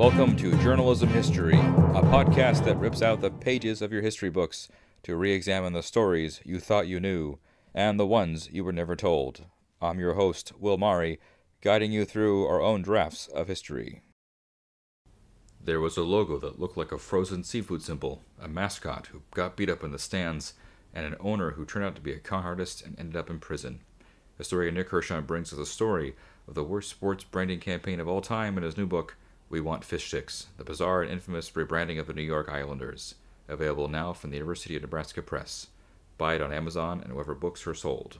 Welcome to Journalism History, a podcast that rips out the pages of your history books to re examine the stories you thought you knew and the ones you were never told. I'm your host, Will Mari, guiding you through our own drafts of history. There was a logo that looked like a frozen seafood symbol, a mascot who got beat up in the stands, and an owner who turned out to be a con artist and ended up in prison. Historian Nick Hirshon brings us a story of the worst sports branding campaign of all time in his new book, We Want Fish Sticks The Bizarre and Infamous Rebranding of the New York Islanders. Available now from the University of Nebraska Press. Buy it on Amazon and wherever books are sold.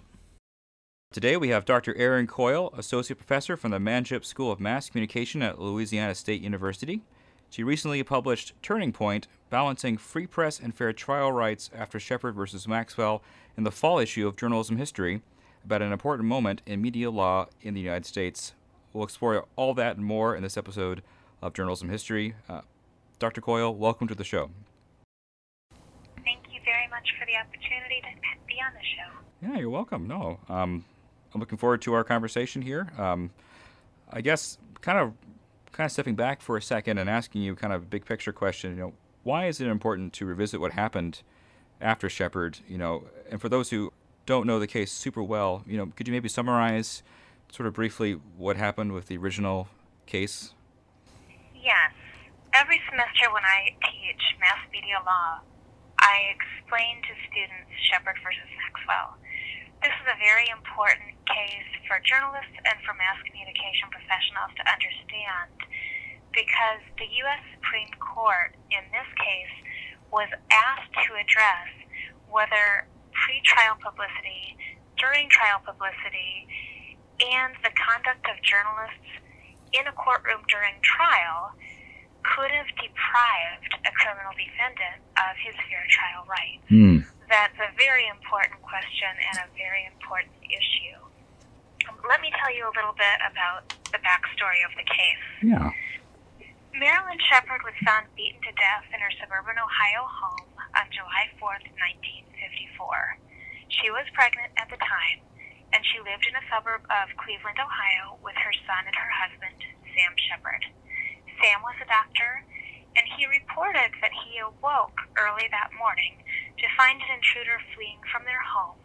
Today we have Dr. Erin Coyle, Associate Professor from the Manship School of Mass Communication at Louisiana State University. She recently published Turning Point Balancing Free Press and Fair Trial Rights After Sheppard versus Maxwell in the fall issue of Journalism History about an important moment in media law in the United States. We'll explore all that and more in this episode of Journalism History. Uh, Dr. Coyle, welcome to the show. Thank you very much for the opportunity to be on the show. Yeah, you're welcome. No, um, I'm looking forward to our conversation here. Um, I guess kind of kind of stepping back for a second and asking you kind of a big picture question. You know, why is it important to revisit what happened after Sheppard? You know, and for those who don't know the case super well, you know, could you maybe summarize sort of briefly what happened with the original case? Yes. Every semester when I teach mass media law, I explain to students Sheppard versus Maxwell. This is a very important case for journalists and for mass communication professionals to understand because the U.S. Supreme Court in this case was asked to address whether pre-trial publicity, during trial publicity, and the conduct of journalists in a courtroom during trial could have deprived a criminal defendant of his fair trial rights. Mm. That's a very important question and a very important issue. Let me tell you a little bit about the backstory of the case. Yeah. Marilyn Sheppard was found beaten to death in her suburban Ohio home on July 4th, 1954. She was pregnant at the time, and she lived in a suburb of Cleveland, Ohio, with her son and her husband, Sam Sheppard. Sam was a doctor, and he reported that he awoke early that morning to find an intruder fleeing from their home.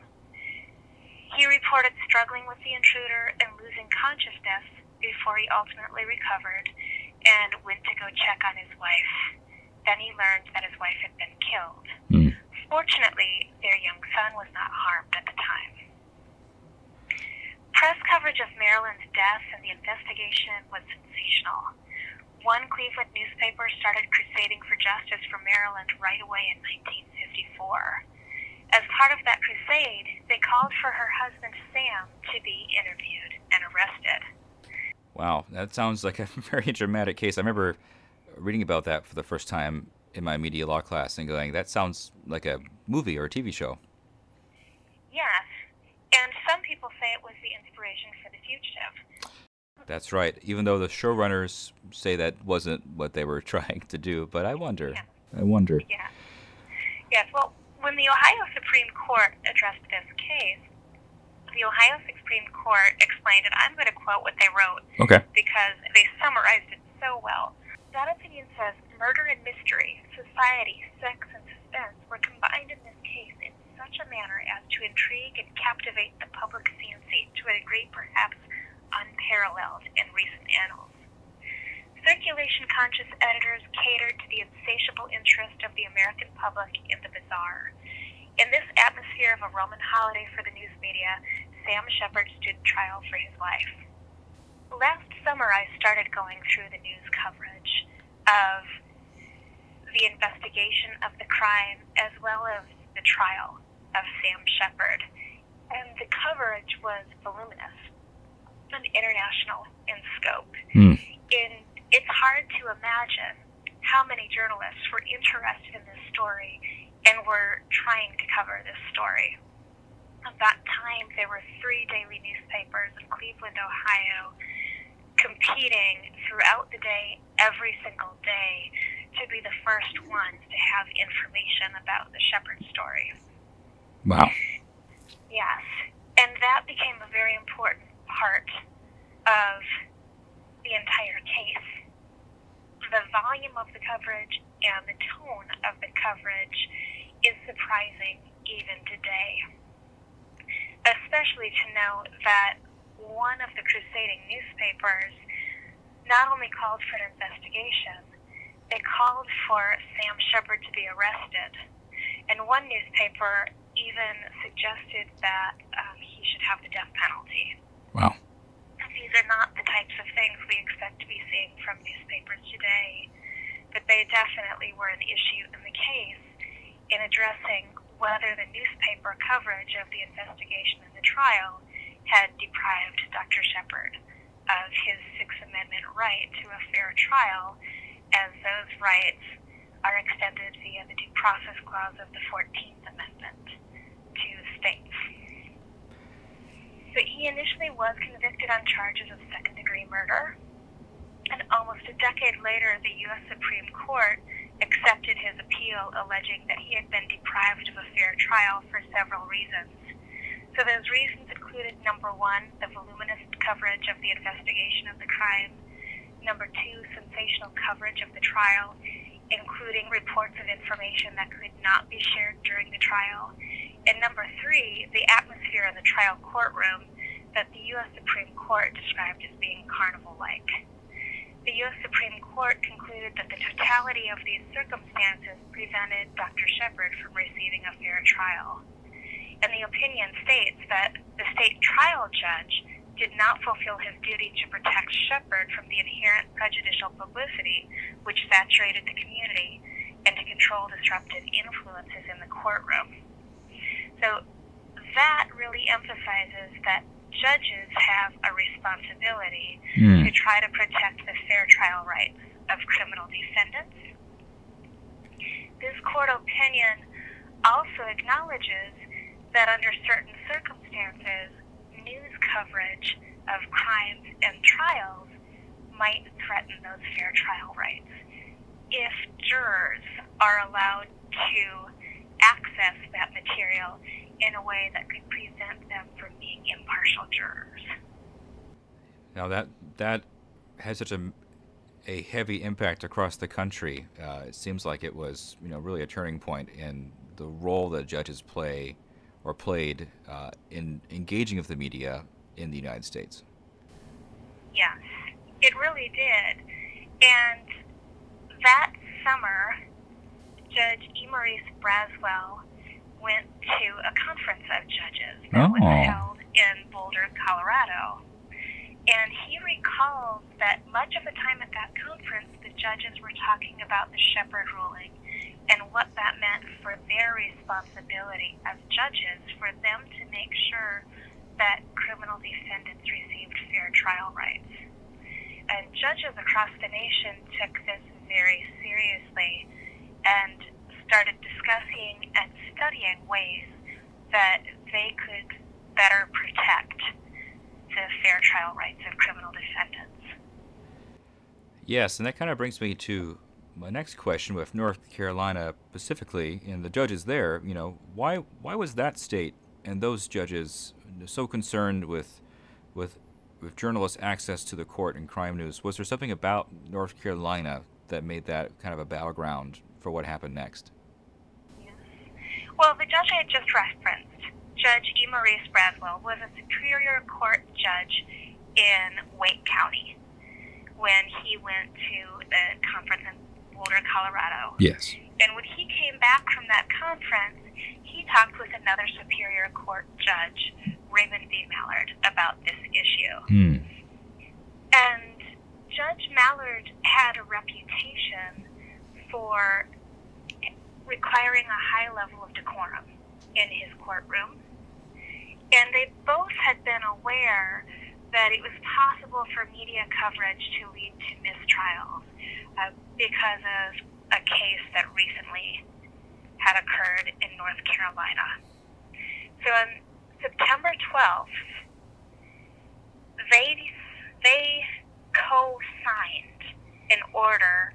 He reported struggling with the intruder and losing consciousness before he ultimately recovered and went to go check on his wife. Then he learned that his wife had been killed. Mm. Fortunately, their young son was not harmed at the time. Press coverage of Marilyn's death and the investigation was sensational. One Cleveland newspaper started crusading for justice for Marilyn right away in 1954. As part of that crusade, they called for her husband Sam to be interviewed and arrested. Wow, that sounds like a very dramatic case. I remember reading about that for the first time in my media law class and going, that sounds like a movie or a TV show. Yes, and say it was the inspiration for The Fugitive. That's right, even though the showrunners say that wasn't what they were trying to do, but I wonder. Yeah. I wonder. Yeah. Yes, well, when the Ohio Supreme Court addressed this case, the Ohio Supreme Court explained, and I'm going to quote what they wrote Okay. because they summarized it so well. That opinion says murder and mystery, society, sex, and suspense were combined in this case such a manner as to intrigue and captivate the public fancy to a degree perhaps unparalleled in recent annals. Circulation conscious editors catered to the insatiable interest of the American public in the bizarre. In this atmosphere of a Roman holiday for the news media, Sam Sheppard stood trial for his life. Last summer, I started going through the news coverage of the investigation of the crime as well as the trial of Sam Sheppard. And the coverage was voluminous and international in scope. Hmm. In, it's hard to imagine how many journalists were interested in this story and were trying to cover this story. At that time, there were three daily newspapers in Cleveland, Ohio, competing throughout the day, every single day, to be the first ones to have information about the Sheppard story. Wow. Yes. And that became a very important part of the entire case. The volume of the coverage and the tone of the coverage is surprising even today. Especially to note that one of the crusading newspapers not only called for an investigation, they called for Sam Sheppard to be arrested. And one newspaper even suggested that um, he should have the death penalty. Wow. These are not the types of things we expect to be seeing from newspapers today, but they definitely were an issue in the case in addressing whether the newspaper coverage of the investigation and the trial had deprived Dr. Sheppard of his Sixth Amendment right to a fair trial, as those rights are extended via the Due Process Clause of the 14th Amendment states. He initially was convicted on charges of second degree murder, and almost a decade later, the U.S. Supreme Court accepted his appeal, alleging that he had been deprived of a fair trial for several reasons. So those reasons included number one, the voluminous coverage of the investigation of the crime, number two, sensational coverage of the trial, including reports of information that could not be shared during the trial, and number three, the atmosphere in the trial courtroom that the U.S. Supreme Court described as being carnival like. The U.S. Supreme Court concluded that the totality of these circumstances prevented Dr. Sheppard from receiving a fair trial. And the opinion states that the state trial judge did not fulfill his duty to protect Sheppard from the inherent prejudicial publicity which saturated the community and to control disruptive influences in the courtroom. So that really emphasizes that judges have a responsibility Mm. to try to protect the fair trial rights of criminal defendants. This court opinion also acknowledges that under certain circumstances, news coverage of crimes and trials might threaten those fair trial rights. If jurors are allowed to access that material in a way that could prevent them from being impartial jurors. Now that that has such a a heavy impact across the country. Uh, it seems like it was, you know, really a turning point in the role that judges play or played uh, in engaging with the media in the United States. Yes, it really did. And that summer, Judge E. Maurice Braswell went to a conference of judges that was Oh. held in Boulder, Colorado. And he recalled that much of the time at that conference, the judges were talking about the Sheppard ruling and what that meant for their responsibility as judges for them to make sure that criminal defendants received fair trial rights. And judges across the nation took this very seriously and started discussing and studying ways that they could better protect the fair trial rights of criminal defendants. Yes, and that kind of brings me to my next question with North Carolina specifically and the judges there. You know, why why was that state and those judges so concerned with with with journalists' access to the court and crime news? Was there something about North Carolina that made that kind of a battleground for what happened next? Well, the judge I had just referenced, Judge E. Maurice Braswell, was a Superior Court judge in Wake County when he went to the conference in Boulder, Colorado. Yes. And when he came back from that conference, he talked with another Superior Court judge, Raymond V. Mallard, about this issue. Hmm. And Judge Mallard had a reputation for requiring a high level of decorum in his courtroom. And they both had been aware that it was possible for media coverage to lead to mistrials uh, because of a case that recently had occurred in North Carolina. So on September 12th, they they co-signed an order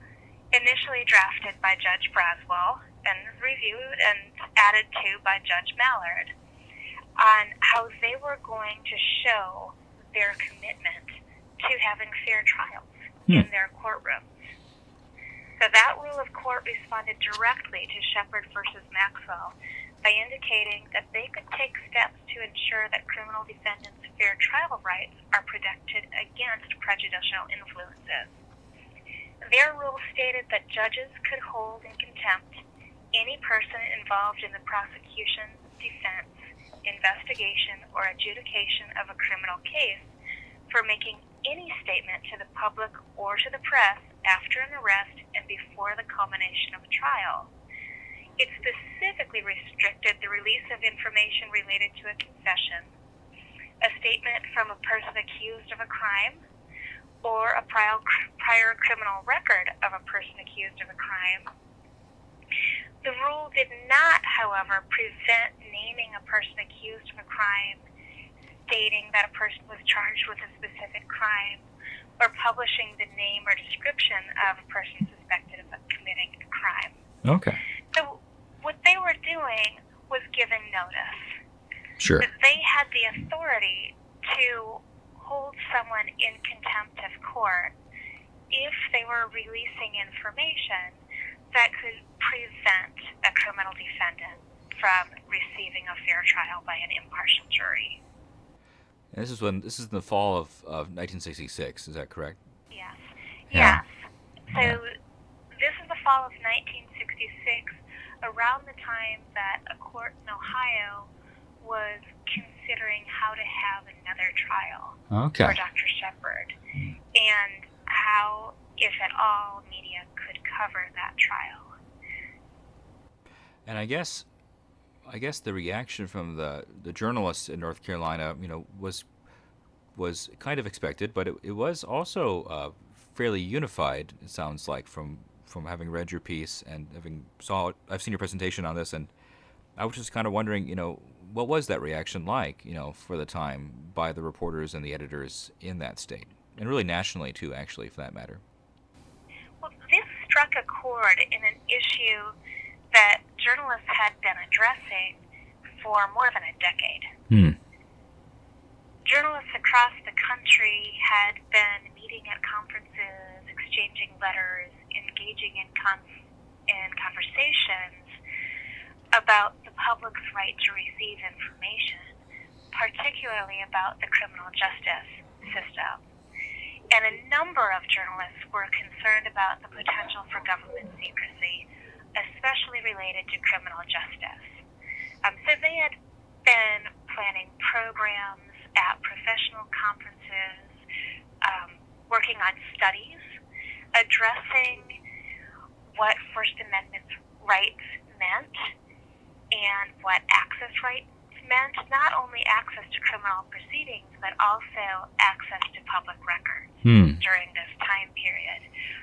initially drafted by Judge Braswell and reviewed and added to by Judge Mallard on how they were going to show their commitment to having fair trials Hmm. in their courtrooms. So that rule of court responded directly to Sheppard versus Maxwell by indicating that they could take steps to ensure that criminal defendants' fair trial rights are protected against prejudicial influences. Their rule stated that judges could hold in contempt any person involved in the prosecution, defense, investigation, or adjudication of a criminal case for making any statement to the public or to the press after an arrest and before the culmination of a trial. It specifically restricted the release of information related to a confession, a statement from a person accused of a crime, or a prior, prior criminal record of a person accused of a crime. The rule did not, however, prevent naming a person accused of a crime, stating that a person was charged with a specific crime, or publishing the name or description of a person suspected of committing a crime. Okay. So what they were doing was giving notice. Sure. That they had the authority to hold someone in contempt of court if they were releasing information that could prevent a criminal defendant from receiving a fair trial by an impartial jury. And this is when this is in the fall of, of 1966. Is that correct? Yes. Yeah. Yes. So this is the fall of 1966 around the time that a court in Ohio was considering how to have another trial Okay. for Dr. Sheppard and how, if at all, media could cover that trial. And I guess, I guess the reaction from the the journalists in North Carolina, you know, was was kind of expected, but it, it was also uh, fairly unified. It sounds like from from having read your piece and having saw I've seen your presentation on this, and I was just kind of wondering, you know, what was that reaction like, you know, for the time by the reporters and the editors in that state, and really nationally too, actually, for that matter. Well, this struck a chord in an issue that journalists had been addressing for more than a decade. Hmm. Journalists across the country had been meeting at conferences, exchanging letters, engaging in, con- in conversations about the public's right to receive information, particularly about the criminal justice system. And a number of journalists were concerned about the potential for government secrecy, especially related to criminal justice. Um, so they had been planning programs at professional conferences, um, working on studies addressing what First Amendment rights meant and what access rights meant, not only access to criminal proceedings, but also access to public records Hmm. during this time period.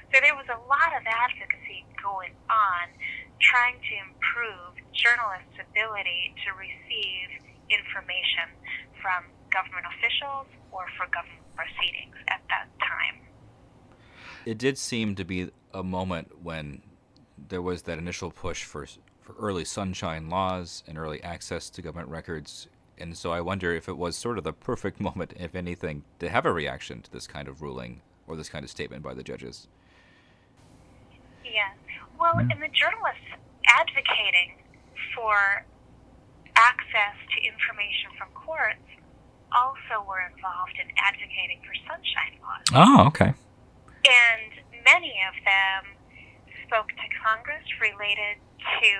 So there was a lot of advocacy going on trying to improve journalists' ability to receive information from government officials or for government proceedings at that time. it did seem to be a moment when there was that initial push for for early sunshine laws and early access to government records. And so I wonder if it was sort of the perfect moment, if anything, to have a reaction to this kind of ruling or this kind of statement by the judges. Yes. Well, hmm. and the journalists advocating for access to information from courts also were involved in advocating for sunshine laws. Oh, okay. And many of them spoke to Congress related to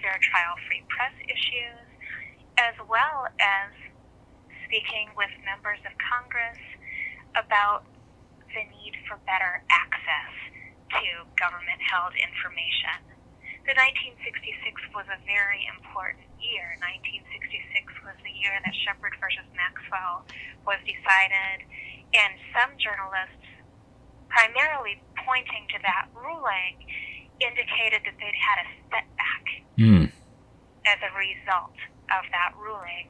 fair trial free press issues, as well as speaking with members of Congress about the need for better access to government held information. The 1966 was a very important year. 1966 was the year that Sheppard versus Maxwell was decided, and some journalists primarily pointing to that ruling, indicated that they'd had a setback Hmm. as a result of that ruling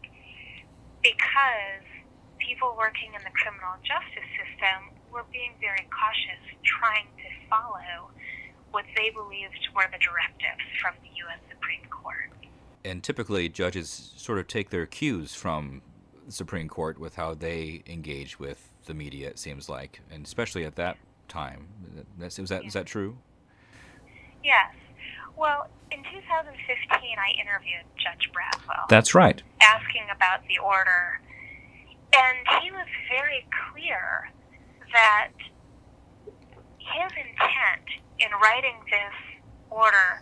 because people working in the criminal justice system were being very cautious, trying to follow what they believed were the directives from the U.S. Supreme Court. And typically, judges sort of take their cues from the Supreme Court with how they engage with the media. It seems like, and especially at that time. That's, is that is that true? Yes. Well, in 2015, I interviewed Judge Braswell. That's right. Asking about the order. And he was very clear that his intent in writing this order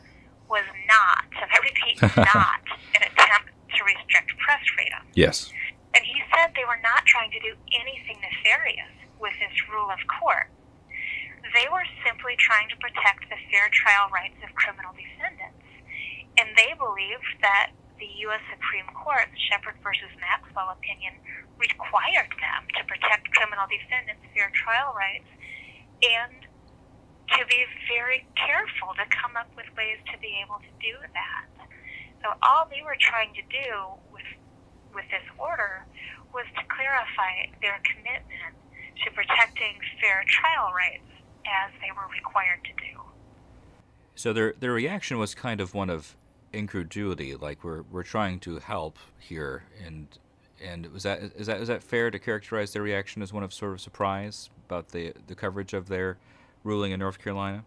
was not, and I repeat, not an attempt to restrict press freedom. Yes. And he said they were not trying to do anything nefarious with this rule of court. They were simply trying to protect the fair trial rights of criminal defendants. And they believed that the U.S. Supreme Court's Sheppard versus Maxwell opinion required them to protect criminal defendants' fair trial rights and to be very careful to come up with ways to be able to do that. So all they were trying to do with with this order was to clarify their commitment to protecting fair trial rights as they were required to do. So their their reaction was kind of one of incredulity, like we're we're trying to help here, and and was that is that is that fair to characterize their reaction as one of sort of surprise about the the coverage of their ruling in North Carolina?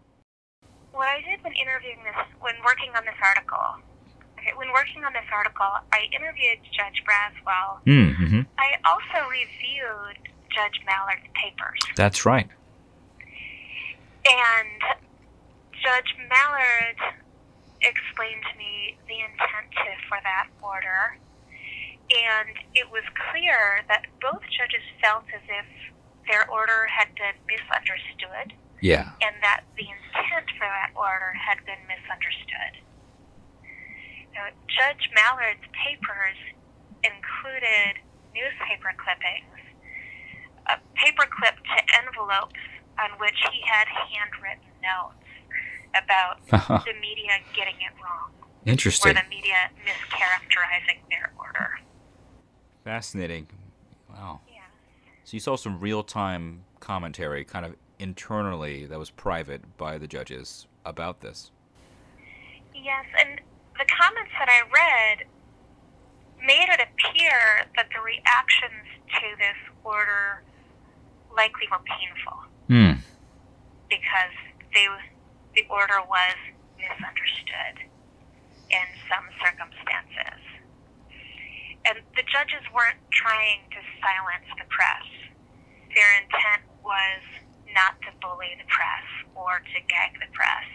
What I did when interviewing this, when working on this article, okay, when working on this article, I interviewed Judge Braswell. Mm-hmm. I also reviewed Judge Mallard's papers. That's right. And Judge Mallard explained to me the intent for that order. And it was clear that both judges felt as if their order had been misunderstood Yeah. and that the intent for that order had been misunderstood. Now, Judge Mallard's papers included newspaper clippings, a paper clip to envelopes on which he had handwritten notes about uh-huh. the media getting it wrong or the media mischaracterizing their order. Fascinating. Wow. Yeah. So you saw some real-time commentary, kind of internally, that was private by the judges about this. Yes, and the comments that I read made it appear that the reactions to this order likely were painful Hmm. because they, the order was misunderstood in some circumstances. And the judges weren't trying to silence the press. Their intent was not to bully the press or to gag the press.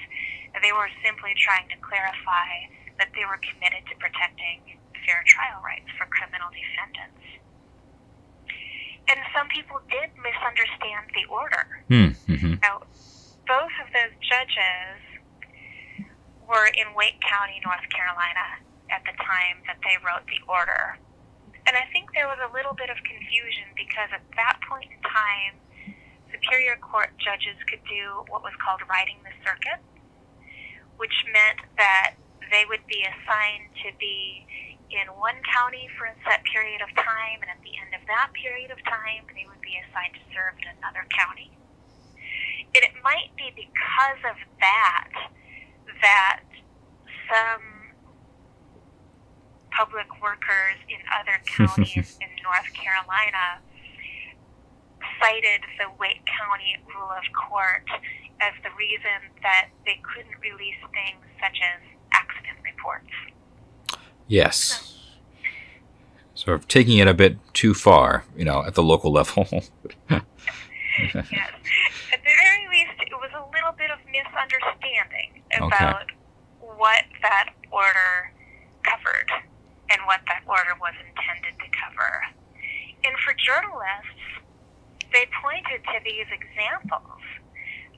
They were simply trying to clarify that they were committed to protecting fair trial rights for criminal defendants. And some people did misunderstand the order. Hmm. Mm-hmm. Now, both of those judges were in Wake County, North Carolina at the time that they wrote the order. And I think there was a little bit of confusion because at that point in time, Superior Court judges could do what was called riding the circuit, which meant that they would be assigned to be in one county for a set period of time, and at the end that period of time, they would be assigned to serve in another county. And it might be because of that that some public workers in other counties in North Carolina cited the Wake County rule of court as the reason that they couldn't release things such as accident reports. Yes. Sort of taking it a bit too far, you know, at the local level. yes. At the very least, it was a little bit of misunderstanding about what that order covered and what that order was intended to cover. And for journalists, they pointed to these examples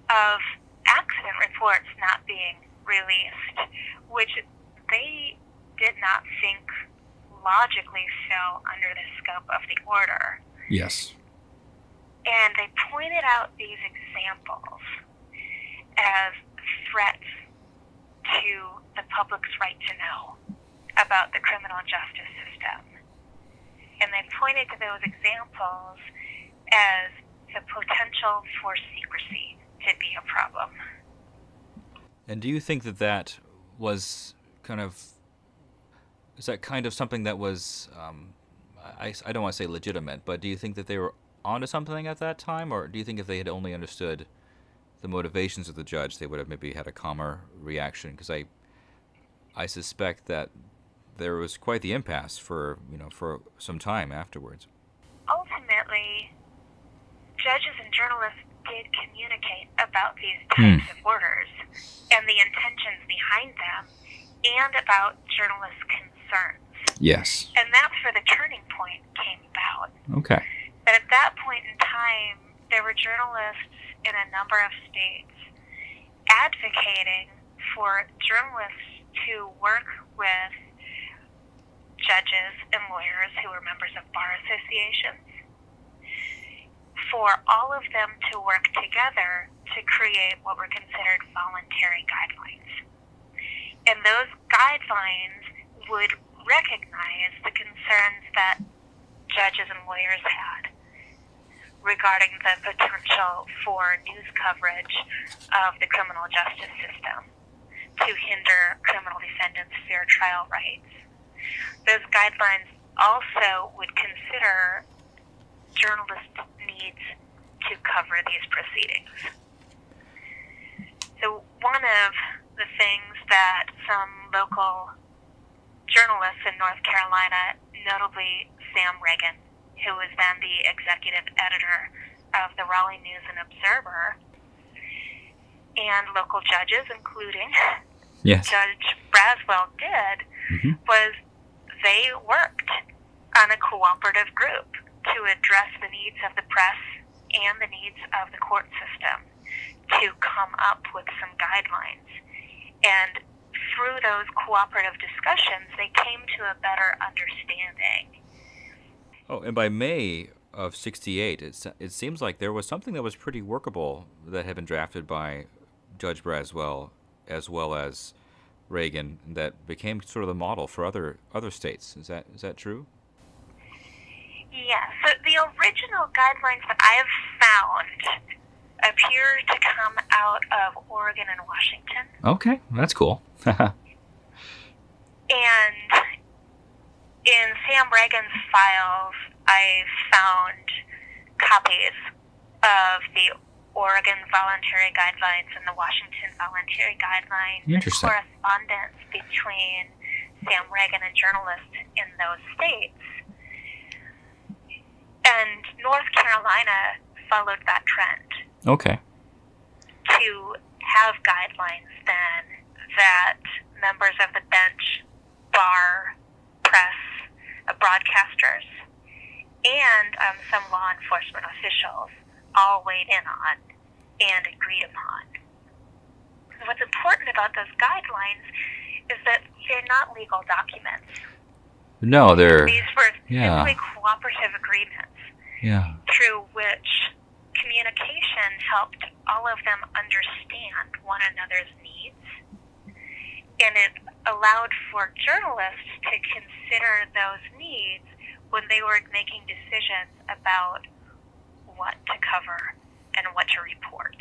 of accident reports not being released, which they did not think logically fell under the scope of the order. yes. And they pointed out these examples as threats to the public's right to know about the criminal justice system. And they pointed to those examples as the potential for secrecy to be a problem. And do you think that that was kind of is that kind of something that was um, I, I don't want to say legitimate, but do you think that they were onto something at that time, or do you think if they had only understood the motivations of the judge, they would have maybe had a calmer reaction. Because I, I suspect that there was quite the impasse for you know for some time afterwards. Ultimately, judges and journalists did communicate about these types Hmm. of orders and the intentions behind them, and about journalists' concerns. Yes. And that's where the turning point came about. Okay. But at that point in time, there were journalists in a number of states advocating for journalists to work with judges and lawyers who were members of bar associations, for all of them to work together to create what were considered voluntary guidelines. And those guidelines would recognize the concerns that judges and lawyers had regarding the potential for news coverage of the criminal justice system to hinder criminal defendants' fair trial rights. Those guidelines also would consider journalists' needs to cover these proceedings. So, one of the things that some local journalists in North Carolina, notably Sam Ragan, who was then the executive editor of the Raleigh News and Observer, and local judges, including Yes. Judge Braswell, did Mhm. was they worked on a cooperative group to address the needs of the press and the needs of the court system to come up with some guidelines. And through those cooperative discussions, they came to a better understanding. Oh, and by May of '68, it it seems like there was something that was pretty workable that had been drafted by Judge Braswell, as well as Ragan, that became sort of the model for other other states. Is that is that true? Yes, so the original guidelines that I have found appear to come out of Oregon and Washington. Okay, that's cool. And in Sam Ragan's files, I found copies of the Oregon voluntary guidelines and the Washington voluntary guidelines Interesting. correspondence between Sam Ragan and journalists in those states. And North Carolina followed that trend okay. to have guidelines then that members of the bench, bar, press, uh, broadcasters, and um, some law enforcement officials all weighed in on and agreed upon. What's important about those guidelines is that they're not legal documents. No, they're These were Yeah. simply cooperative agreements yeah. through which communication helped all of them understand one another's needs. And it allowed for journalists to consider those needs when they were making decisions about what to cover and what to report.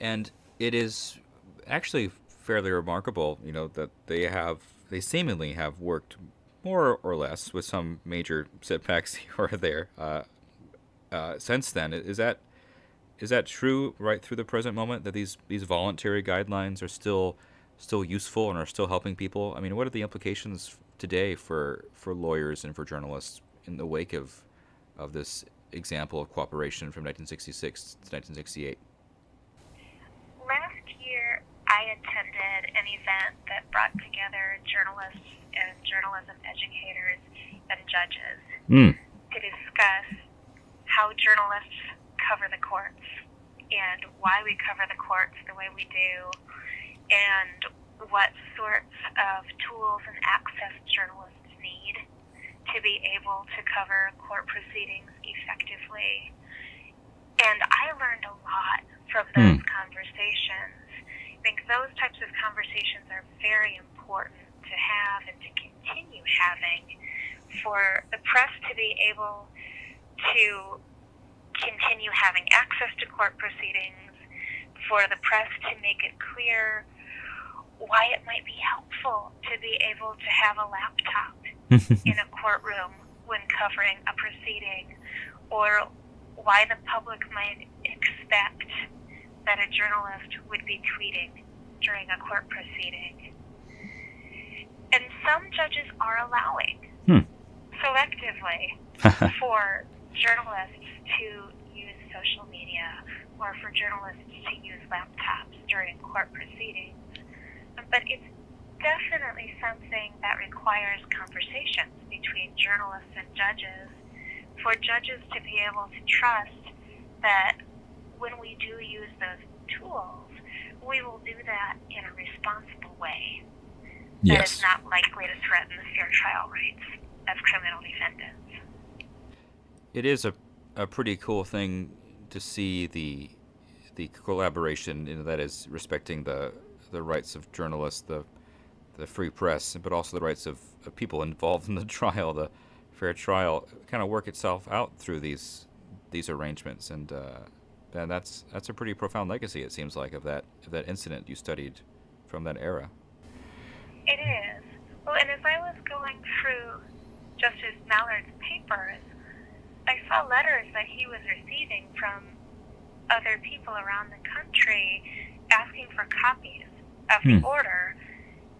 And it is actually fairly remarkable, you know, that they have they seemingly have worked more or less with some major setbacks here or there uh, uh, since then. Is that is that true right through the present moment that these these voluntary guidelines are still still useful and are still helping people? I mean, what are the implications today for for lawyers and for journalists in the wake of of this example of cooperation from 1966 to 1968? Last year, I attended an event that brought together journalists and journalism educators and judges Mm. to discuss how journalists cover the courts and why we cover the courts the way we do and what sorts of tools and access journalists need to be able to cover court proceedings effectively. And I learned a lot from hmm. those conversations. I think those types of conversations are very important to have and to continue having for the press to be able to continue having access to court proceedings, for the press to make it clear why it might be helpful to be able to have a laptop in a courtroom when covering a proceeding, or why the public might expect that a journalist would be tweeting during a court proceeding. And some judges are allowing Hmm. selectively for journalists to use social media or for journalists to use laptops during court proceedings. But it's definitely something that requires conversations between journalists and judges for judges to be able to trust that when we do use those tools, we will do that in a responsible way that is not likely to threaten the fair trial rights of criminal defendants. It is a, a pretty cool thing to see the the collaboration you know, that is respecting the the rights of journalists, the the free press, but also the rights of, of people involved in the trial, the fair trial, kind of work itself out through these these arrangements, and uh, and that's that's a pretty profound legacy it seems like of that of that incident you studied from that era. It is. Well, and as I was going through Justice Mallard's papers, I saw letters that he was receiving from other people around the country asking for copies of the Hmm. order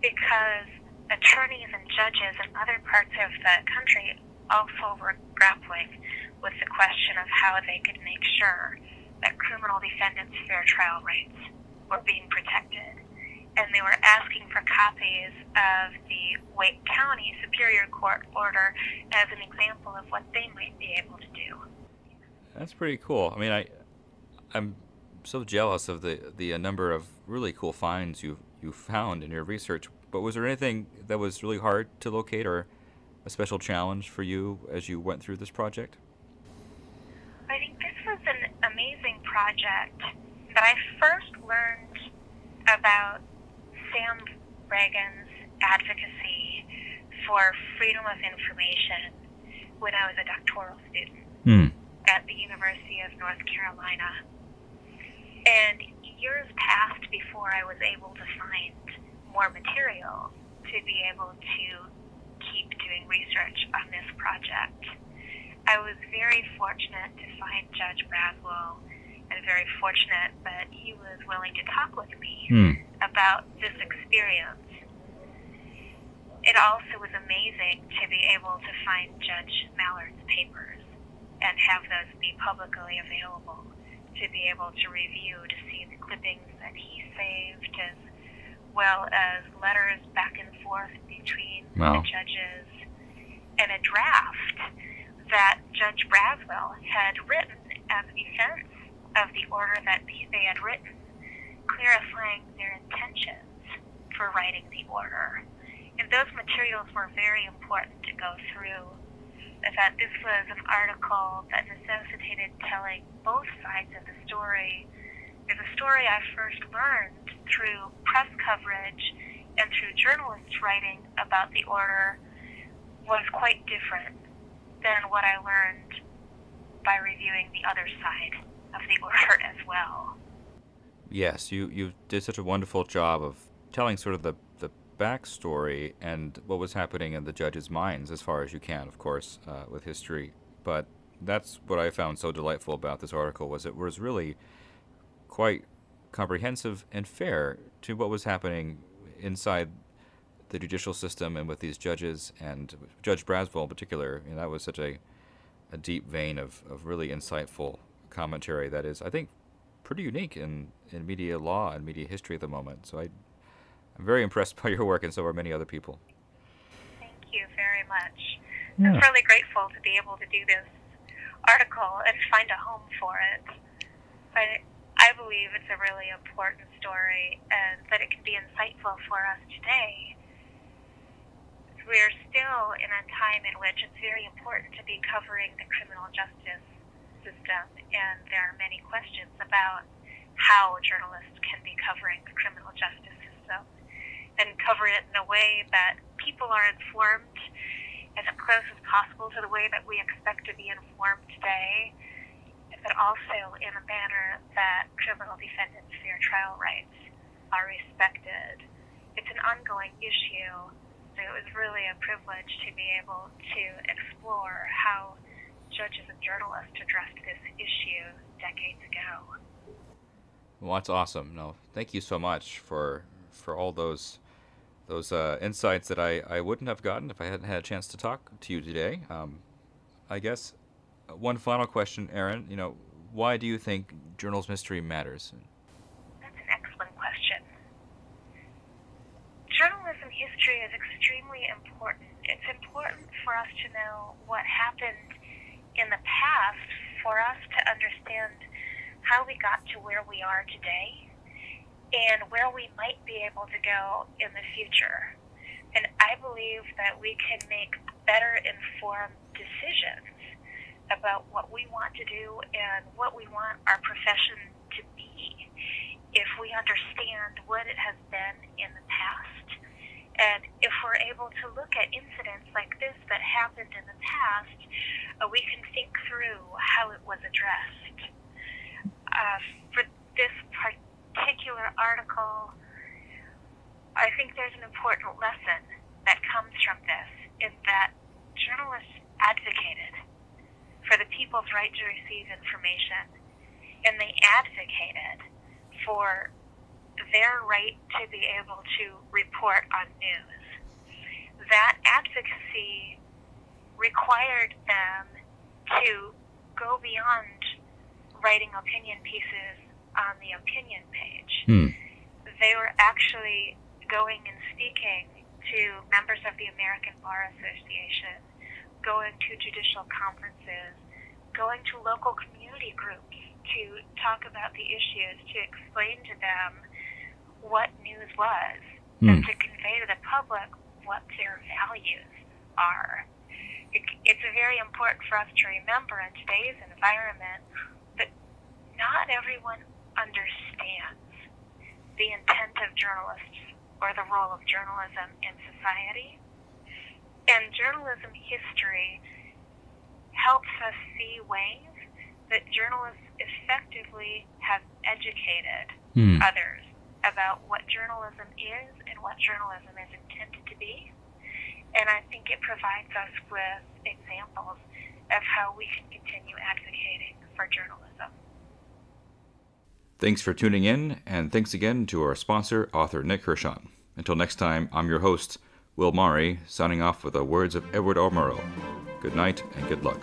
because attorneys and judges in other parts of the country also were grappling with the question of how they could make sure that criminal defendants' fair trial rights were being protected. And they were asking for copies of the Wake County Superior Court order as an example of what they might be able to do. That's pretty cool. I mean, I, I'm so jealous of the the uh, number of really cool finds you you found in your research. But was there anything that was really hard to locate, or a special challenge for you as you went through this project? I think this was an amazing project that I first learned about Sam Ragan's advocacy for freedom of information when I was a doctoral student Hmm. at the University of North Carolina. And years passed before I was able to find more material to be able to keep doing research on this project. I was very fortunate to find Judge Braswell and very fortunate that he was willing to talk with me Hmm. about this experience. It also was amazing to be able to find Judge Mallard's papers and have those be publicly available to be able to review to see the clippings that he saved as well as letters back and forth between Wow. the judges and a draft that Judge Braswell had written as defense of the order that they had written, clarifying their intentions for writing the order. And those materials were very important to go through. In fact, this was an article that necessitated telling both sides of the story. There's a story I first learned through press coverage and through journalists writing about the order was quite different than what I learned by reviewing the other side of the order as well. Yes, you you did such a wonderful job of telling sort of the the backstory and what was happening in the judges' minds, as far as you can, of course, uh, with history. But that's what I found so delightful about this article was it was really quite comprehensive and fair to what was happening inside the judicial system and with these judges and Judge Braswell in particular. Know, that was such a a deep vein of, of really insightful commentary that is, I think, pretty unique in, in media law and media history at the moment. So I, I'm very impressed by your work, and so are many other people. Thank you very much. Yeah. I'm really grateful to be able to do this article and find a home for it. But I believe it's a really important story and that it can be insightful for us today. We're still in a time in which it's very important to be covering the criminal justice system, and there are many questions about how journalists can be covering the criminal justice system and cover it in a way that people are informed as close as possible to the way that we expect to be informed today, but also in a manner that criminal defendants' fair trial rights are respected. It's an ongoing issue, so it was really a privilege to be able to explore how judges and journalists addressed this issue decades ago. Well, that's awesome. No, thank you so much for for all those those uh, insights that I, I wouldn't have gotten if I hadn't had a chance to talk to you today. Um, I guess uh, one final question, Erin. You know, why do you think journalism history matters? That's an excellent question. Journalism history is extremely important. It's important for us to know what happened in the past for us to understand how we got to where we are today and where we might be able to go in the future. And I believe that we can make better informed decisions about what we want to do and what we want our profession to be if we understand what it has been in the past. And able to look at incidents like this that happened in the past, uh, we can think through how it was addressed. Uh, for this particular article, I think there's an important lesson that comes from this in that journalists advocated for the people's right to receive information, and they advocated for their right to be able to report on news. That advocacy required them to go beyond writing opinion pieces on the opinion page. Hmm. They were actually going and speaking to members of the American Bar Association, going to judicial conferences, going to local community groups to talk about the issues, to explain to them what news was Hmm. and to convey to the public what their values are. It, it's very important for us to remember in today's environment that not everyone understands the intent of journalists or the role of journalism in society. And journalism history helps us see ways that journalists effectively have educated Hmm. others about what journalism is and what journalism is intended to be. And I think it provides us with examples of how we can continue advocating for journalism. Thanks for tuning in, and thanks again to our sponsor, author Nick Hirshon. Until next time, I'm your host, Will Mari, signing off with the words of Edward R. Murrow. Good night and good luck.